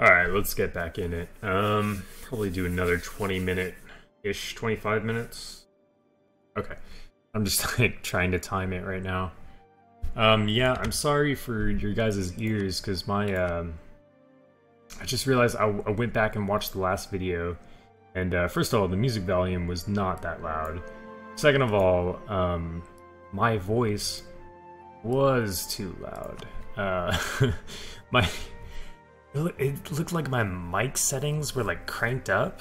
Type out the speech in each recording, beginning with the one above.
Alright, let's get back in it. Um, probably do another 20 minute-ish, 25 minutes. Okay. I'm just like trying to time it right now. Um, yeah, I'm sorry for your guys' ears, because my, um, I just realized I, I, went back and watched the last video, and uh, first of all, the music volume was not that loud. Second of all, um, my voice was too loud. Uh, my it looked like my mic settings were like cranked up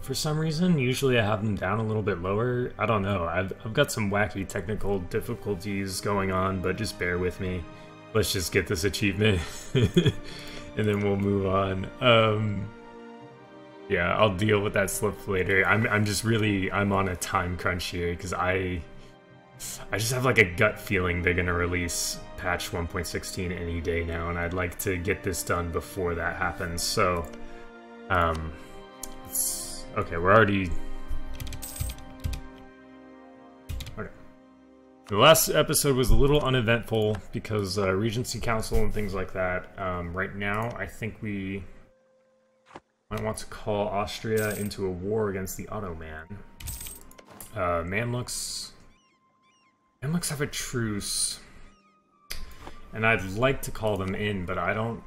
for some reason. Usually I have them down a little bit lower. I don't know. I've, I've got some wacky technical difficulties going on, but just bear with me. Let's just get this achievement and then we'll move on. Um, yeah, I'll deal with that slip later. I'm, I'm just really, I'm on a time crunch here because I, I just have like a gut feeling they're gonna release patch 1.16 any day now, and I'd like to get this done before that happens. So, um, okay, we're already. Okay. The last episode was a little uneventful because uh, Regency Council and things like that. Um, right now, I think we might want to call Austria into a war against the Ottoman. Uh, Mamluks looks have a truce. And I'd like to call them in, but I don't,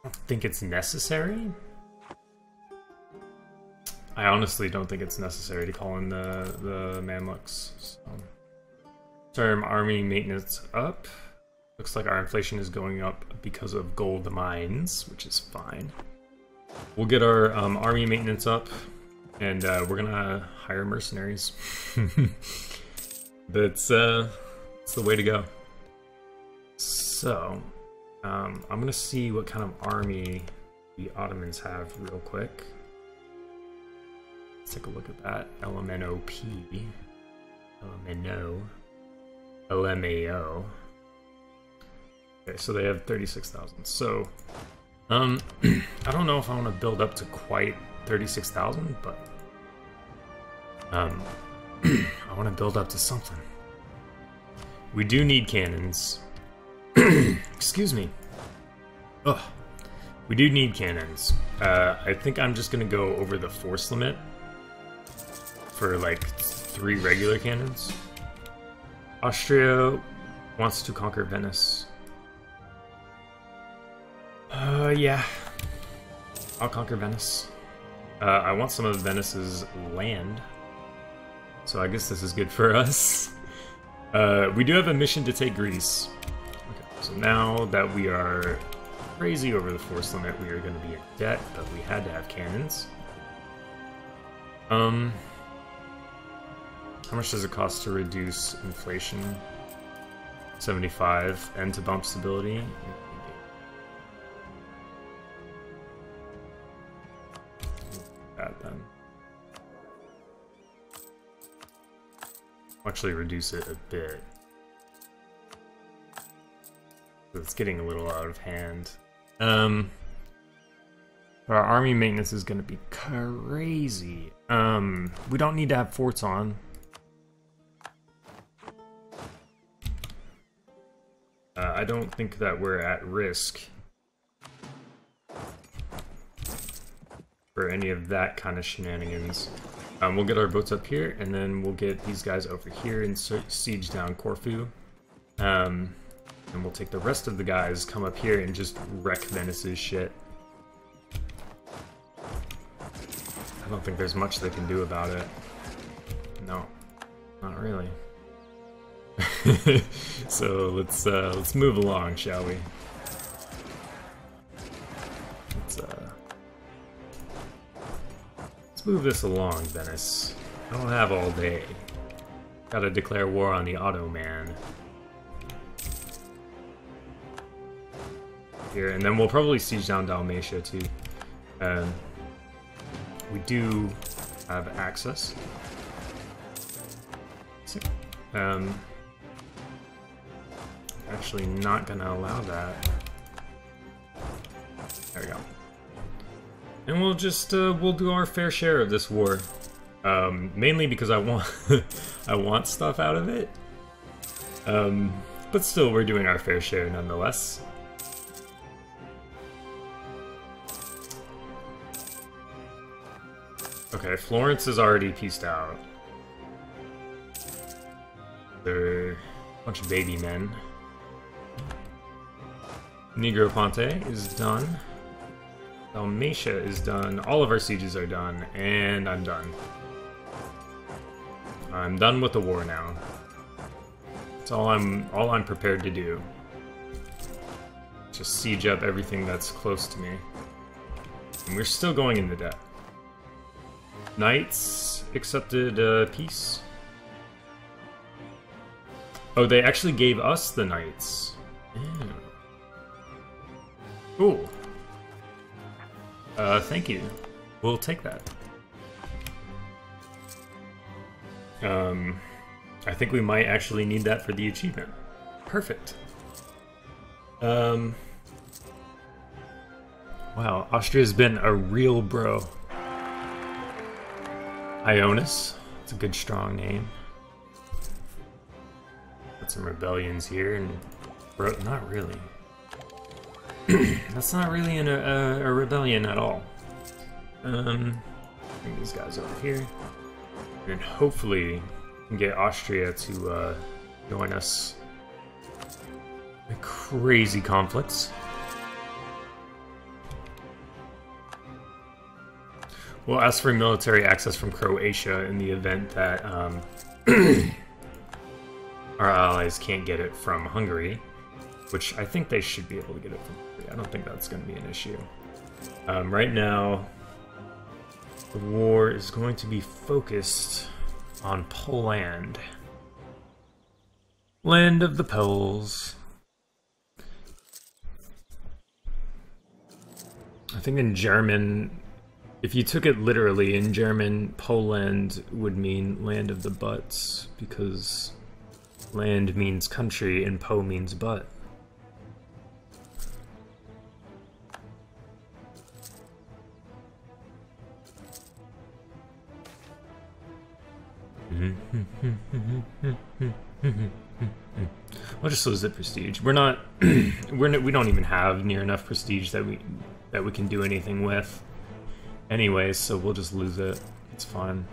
I don't think it's necessary. I honestly don't think it's necessary to call in the, the Mamluks. So. Term army maintenance up. Looks like our inflation is going up because of gold mines, which is fine. We'll get our um, army maintenance up, and uh, we're gonna hire mercenaries. That's uh, that's the way to go. So, um, I'm gonna see what kind of army the Ottomans have real quick. Let's take a look at that. LMNOP. LMNO. LMAO. Okay, so they have 36,000. So, um, I don't know if I want to build up to quite 36,000, but, um, I want to build up to something. We do need cannons. Excuse me. Ugh. We do need cannons. Uh, I think I'm just gonna go over the force limit for like three regular cannons. Austria wants to conquer Venice. Uh, yeah. I'll conquer Venice. Uh, I want some of Venice's land. So I guess this is good for us. Uh, we do have a mission to take Greece. Okay, so now that we are crazy over the force limit, we are going to be in debt, but we had to have cannons. Um, how much does it cost to reduce inflation? 75 and to bump stability. Actually reduce it a bit. It's getting a little out of hand. Um, our army maintenance is going to be crazy. Um, we don't need to have forts on. Uh, I don't think that we're at risk for any of that kind of shenanigans. Um, we'll get our boats up here, and then we'll get these guys over here and siege down Corfu. Um, and we'll take the rest of the guys, come up here, and just wreck Venice's shit. I don't think there's much they can do about it. No, not really. so let's uh, let's move along, shall we? Let's move this along, Venice. I don't have all day. Gotta declare war on the Ottoman. Here, and then we'll probably siege down Dalmatia too. Um, we do have access. Um, actually not gonna allow that. There we go and we'll just uh, we'll do our fair share of this war. Um, mainly because I want I want stuff out of it. Um, but still, we're doing our fair share nonetheless. Okay, Florence is already pieced out. They're a bunch of baby men. Negroponte is done. Dalmatia is done. All of our sieges are done, and I'm done. I'm done with the war now. It's all I'm all I'm prepared to do. Just siege up everything that's close to me. And we're still going into debt. Knights accepted uh, peace. Oh, they actually gave us the knights. Yeah. Cool. Uh, thank you. We'll take that. Um, I think we might actually need that for the achievement. Perfect. Um, wow, Austria's been a real bro. Ionis, it's a good strong name. Got some rebellions here, and bro, not really. That's not really an, a, a rebellion at all. Um, bring these guys over here, and hopefully get Austria to uh, join us. In crazy conflicts. We'll ask for military access from Croatia in the event that um, our allies can't get it from Hungary, which I think they should be able to get it from Hungary. I don't think that's going to be an issue. Um, right now, the war is going to be focused on Poland. Land of the Poles. I think in German, if you took it literally, in German, Poland would mean land of the butts, because land means country and Po means butt. We'll just lose the prestige. We're not, we're we don't even have near enough prestige that we that we can do anything with. Anyways, so we'll just lose it. It's fine.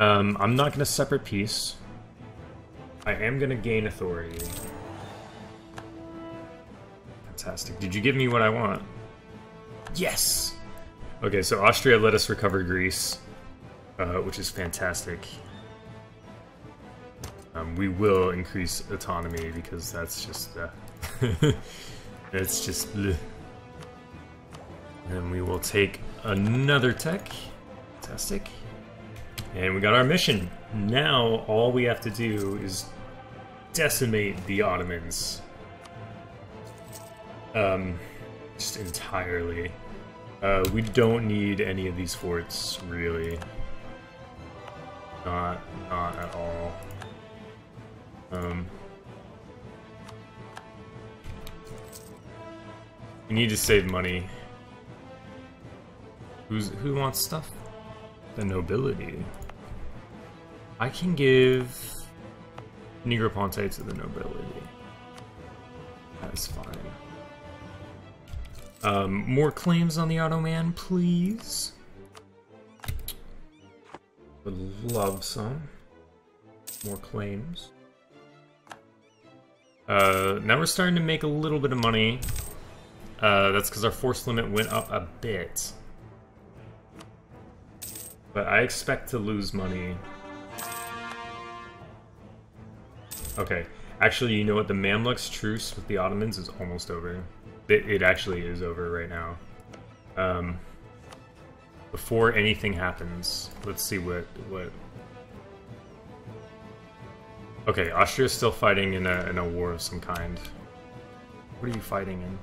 Um, I'm not gonna separate peace. I am gonna gain authority. Fantastic. Did you give me what I want? Yes! Okay, so Austria let us recover Greece uh, which is fantastic. Um, we will increase autonomy because that's just uh, it's just bleh. and we will take another tech. Fantastic. And we got our mission. Now all we have to do is decimate the Ottomans. Um, just entirely. Uh, we don't need any of these forts really not, not at all. Um, we need to save money. Who's who wants stuff? The nobility. I can give Negroponte to the nobility. That's fine. Um, more claims on the Ottoman, please. Would love some. More claims. Uh, now we're starting to make a little bit of money. Uh, that's because our force limit went up a bit. But I expect to lose money. Okay. Actually, you know what? The Mamluks truce with the Ottomans is almost over. It, it actually is over right now. Um, before anything happens, let's see what what. Okay, Austria's still fighting in a in a war of some kind. What are you fighting in?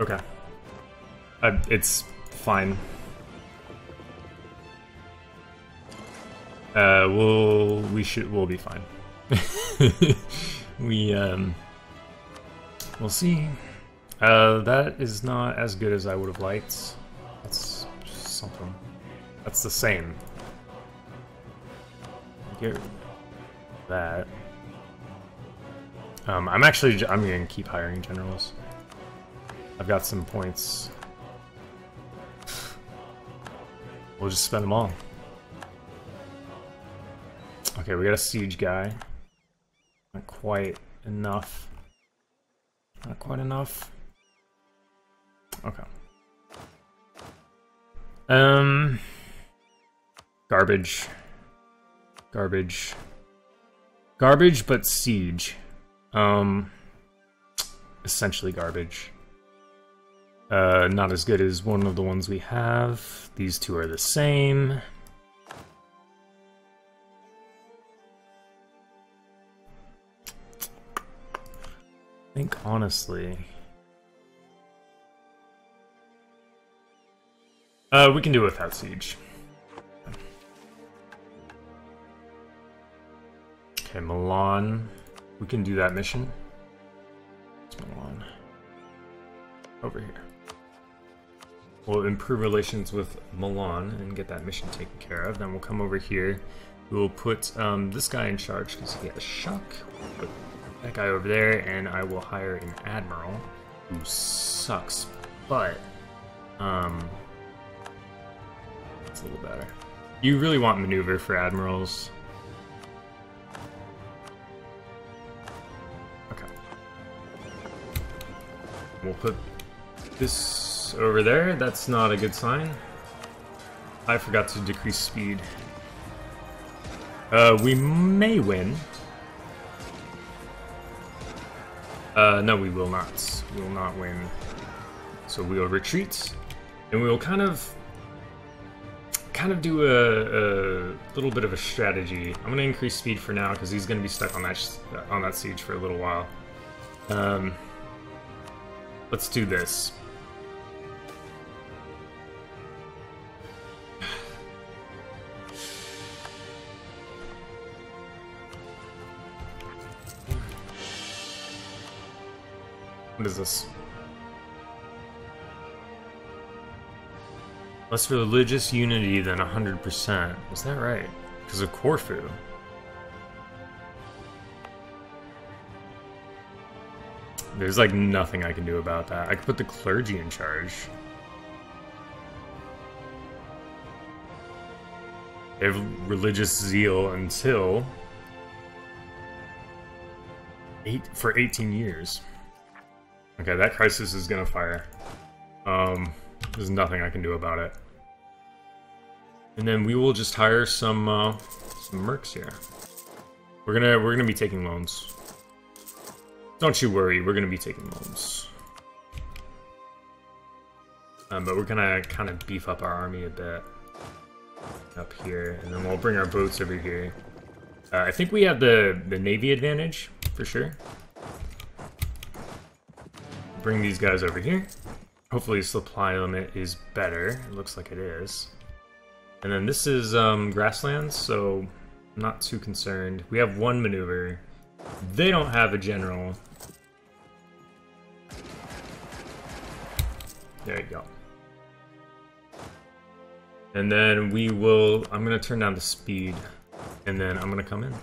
Okay. Uh, it's fine. Uh, we'll we should we'll be fine. we um, we'll see. Uh, that is not as good as I would have liked. That's something. That's the same. Get that. Um, I'm actually I'm gonna keep hiring generals. I've got some points. We'll just spend them all. Okay, we got a siege guy. Not quite enough. Not quite enough. Okay. Um. Garbage. Garbage. Garbage, but siege. Um. Essentially garbage. Uh, not as good as one of the ones we have. These two are the same. I think honestly... Uh, we can do it without siege. Okay, Milan. We can do that mission. It's Milan. Over here. We'll improve relations with Milan and get that mission taken care of. Then we'll come over here. We will put um, this guy in charge because he has shock. Put that guy over there, and I will hire an admiral who sucks, but um, it's a little better. You really want maneuver for admirals. Okay. We'll put this over there. That's not a good sign. I forgot to decrease speed. Uh, we may win. Uh, no, we will not. We will not win. So we will retreat, and we will kind of kind of do a, a, little bit of a strategy. I'm gonna increase speed for now because he's gonna be stuck on that on that siege for a little while. Um, let's do this. What is this? Less religious unity than 100%. Is that right? Because of Corfu. There's like nothing I can do about that. I could put the clergy in charge. They have religious zeal until eight for 18 years. Okay, that crisis is gonna fire. Um, there's nothing I can do about it. And then we will just hire some uh, some mercs here. We're gonna we're gonna be taking loans. Don't you worry, we're gonna be taking loans. Um, but we're gonna kind of beef up our army a bit up here, and then we'll bring our boats over here. Uh, I think we have the the navy advantage for sure bring these guys over here. Hopefully supply limit is better. It looks like it is. And then this is um, grasslands, so not too concerned. We have one maneuver. They don't have a general. There you go. And then we will... I'm going to turn down the speed. And then I'm going to come in.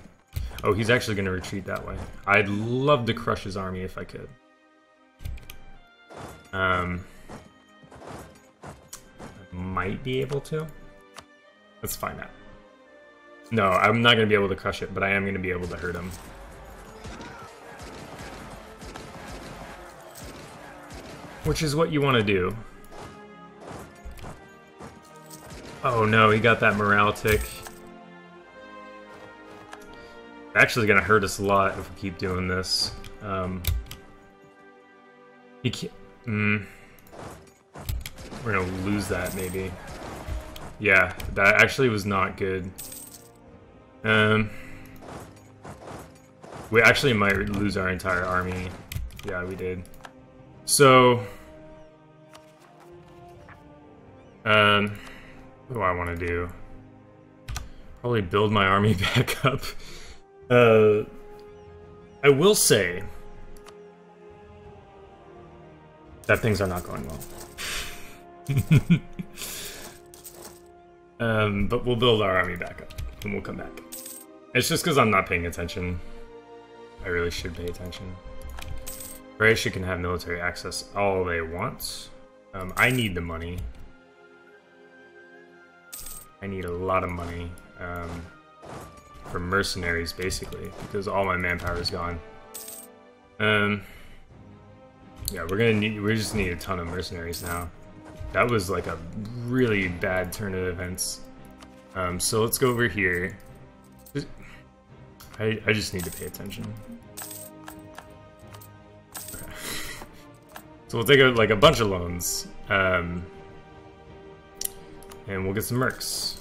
Oh, he's actually going to retreat that way. I'd love to crush his army if I could. Um, might be able to. Let's find out. No, I'm not going to be able to crush it, but I am going to be able to hurt him. Which is what you want to do. Oh no, he got that morale tick. Actually going to hurt us a lot if we keep doing this. Um, he can't... Hmm. We're gonna lose that, maybe. Yeah, that actually was not good. Um... We actually might lose our entire army. Yeah, we did. So... Um... What do I want to do? Probably build my army back up. Uh... I will say that things are not going well. um, but we'll build our army back up, and we'll come back. It's just because I'm not paying attention. I really should pay attention. Croatia can have military access all they want. Um, I need the money. I need a lot of money um, for mercenaries, basically, because all my manpower is gone. Um, yeah, we're gonna need. We just need a ton of mercenaries now. That was like a really bad turn of events. Um, so let's go over here. I I just need to pay attention. Okay. So we'll take a, like a bunch of loans, um, and we'll get some mercs.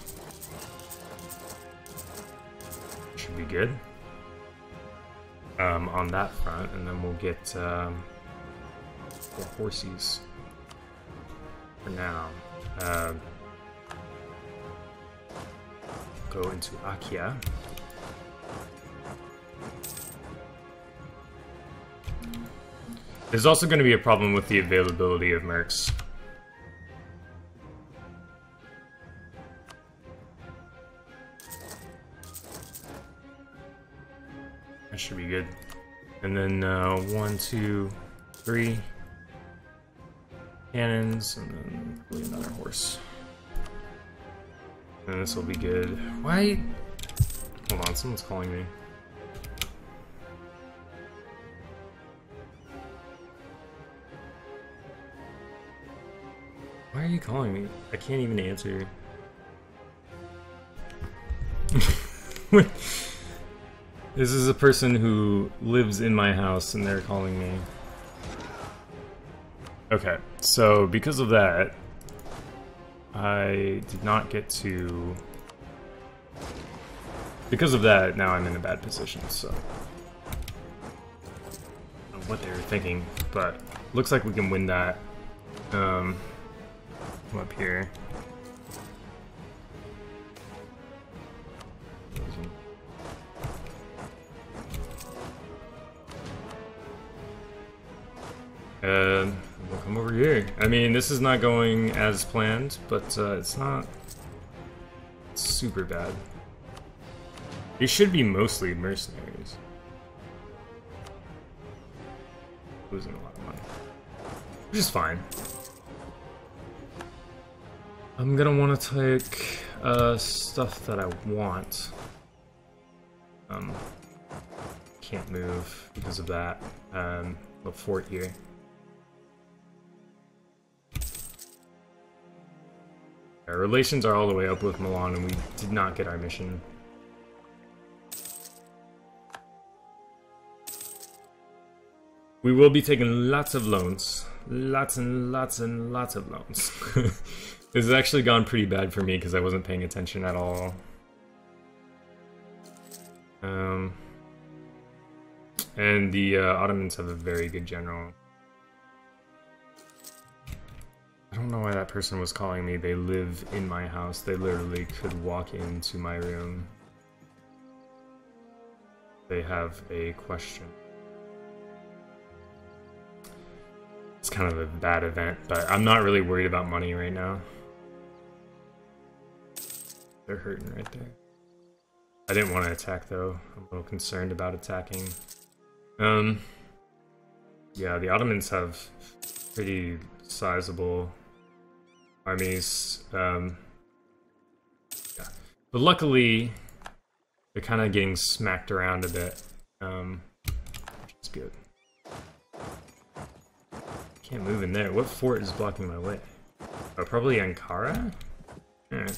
Should be good um, on that front, and then we'll get um, more horsies for now. Uh, go into Achaea. There's also going to be a problem with the availability of mercs. That should be good. And then uh, one, two, three cannons, and then another horse. And this will be good. Why? Hold on, someone's calling me. Why are you calling me? I can't even answer. This is a person who lives in my house and they're calling me. Okay, so because of that, I did not get to... Because of that, now I'm in a bad position, so... What they were thinking, but looks like we can win that. Um, come up here. Uh, here. I mean, this is not going as planned, but uh, it's not super bad. It should be mostly mercenaries. Losing a lot of money. Which is fine. I'm gonna want to take uh, stuff that I want. Um, can't move because of that. Um, the fort here. Our relations are all the way up with Milan, and we did not get our mission. We will be taking lots of loans. Lots and lots and lots of loans. this has actually gone pretty bad for me because I wasn't paying attention at all. Um, and the uh, Ottomans have a very good general. I don't know why that person was calling me. They live in my house. They literally could walk into my room. They have a question. It's kind of a bad event, but I'm not really worried about money right now. They're hurting right there. I didn't want to attack though. I'm a little concerned about attacking. Um, yeah, the Ottomans have pretty sizable armies. Um, yeah. But luckily, they're kind of getting smacked around a bit, um, which is good. Can't move in there. What fort is blocking my way? Oh, probably Ankara? Okay.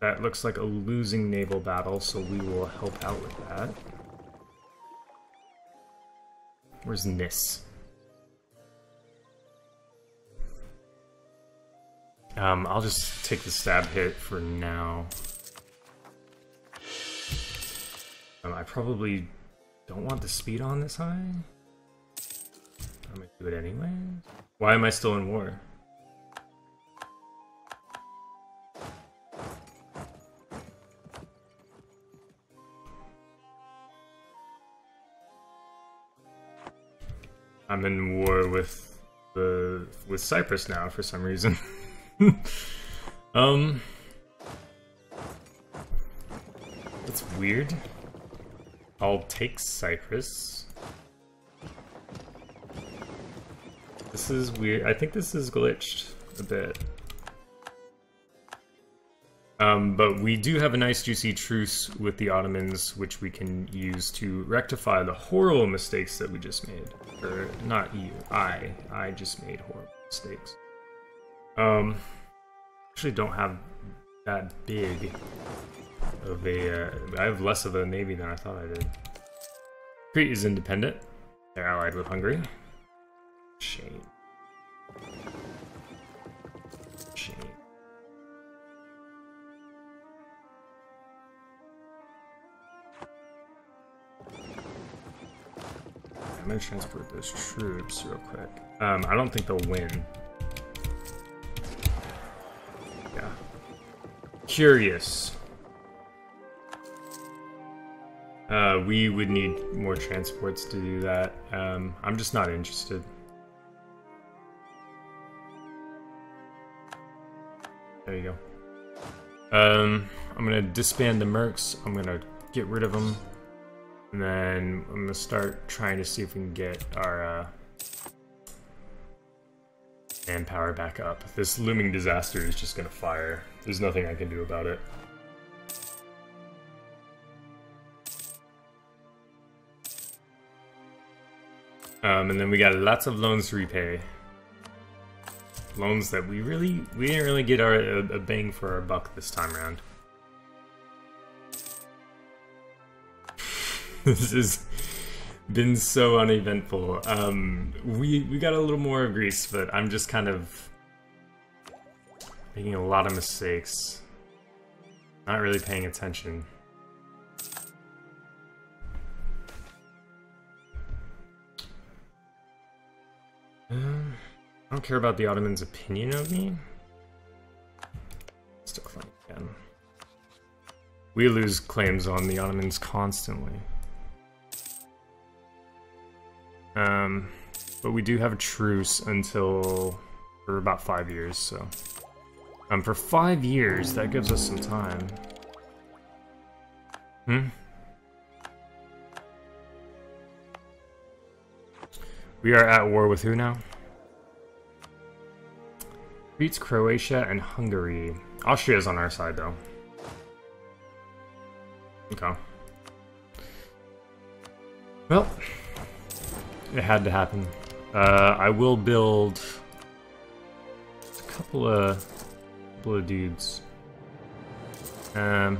That looks like a losing naval battle, so we will help out with that. Where's Nis? Um, I'll just take the stab hit for now. Um, I probably don't want the speed on this high. I'm gonna do it anyway. Why am I still in war? I'm in war with the with Cyprus now for some reason. um, that's weird. I'll take Cyprus. This is weird. I think this is glitched a bit. Um, but we do have a nice juicy truce with the Ottomans, which we can use to rectify the horrible mistakes that we just made. Or, not you, I. I just made horrible mistakes. Um, actually don't have that big of a... Uh, I have less of a navy than I thought I did. Crete is independent. They're allied with Hungary. Shame. Shame. I'm gonna transport those troops real quick. Um, I don't think they'll win. Yeah. Curious. Uh, we would need more transports to do that. Um, I'm just not interested. There you go. Um, I'm gonna disband the mercs. I'm gonna get rid of them. And then I'm gonna start trying to see if we can get our uh, manpower back up. This looming disaster is just gonna fire. There's nothing I can do about it. Um, and then we got lots of loans to repay. Loans that we really, we didn't really get our a, a bang for our buck this time around. this has been so uneventful. Um, we we got a little more of Greece, but I'm just kind of making a lot of mistakes. Not really paying attention. Um, I don't care about the Ottomans' opinion of me. Still fine again. We lose claims on the Ottomans constantly. Um, but we do have a truce until for about five years, so. Um, for five years, that gives us some time. Hmm? We are at war with who now? Beats Croatia and Hungary. Austria's on our side, though. Okay. Well, it had to happen. Uh, I will build a couple of, couple of dudes. Um,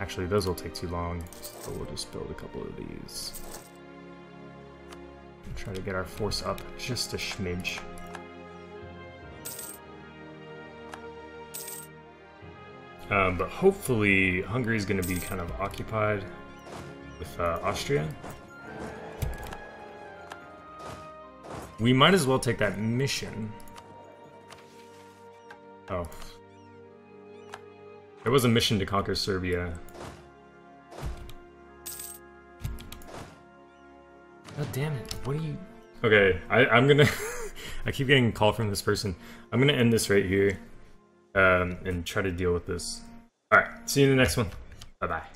actually, those will take too long, so we'll just build a couple of these. Try to get our force up just a smidge. Um, but hopefully Hungary is going to be kind of occupied with uh, Austria. We might as well take that mission. Oh. There was a mission to conquer Serbia. God damn it, what are you... Okay, I, I'm gonna... I keep getting a call from this person. I'm gonna end this right here. Um, and try to deal with this. Alright, see you in the next one. Bye-bye.